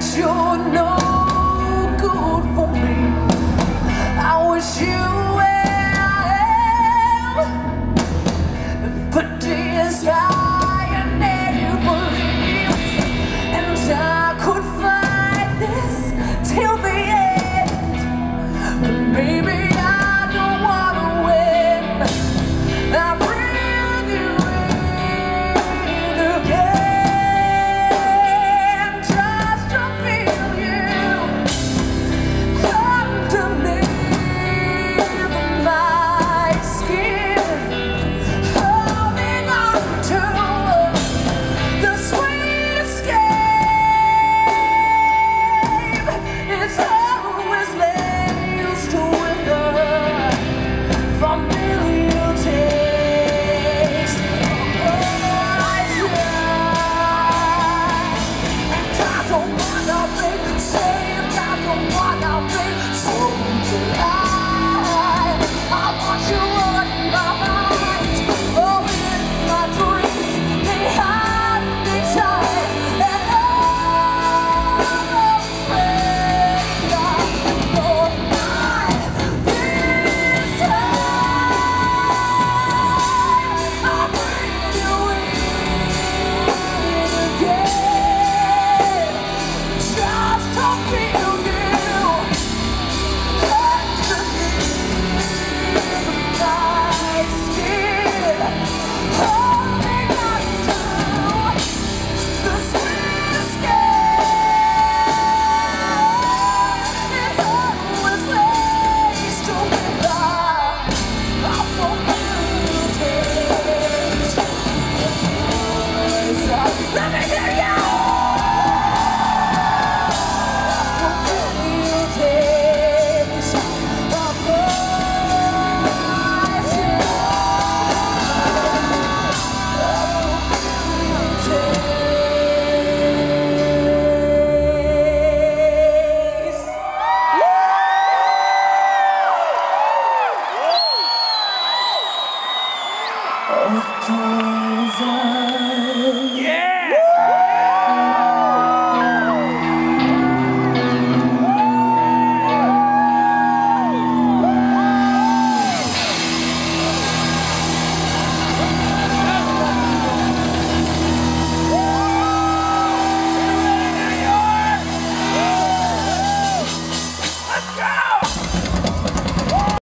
that you're no good for me. I wish you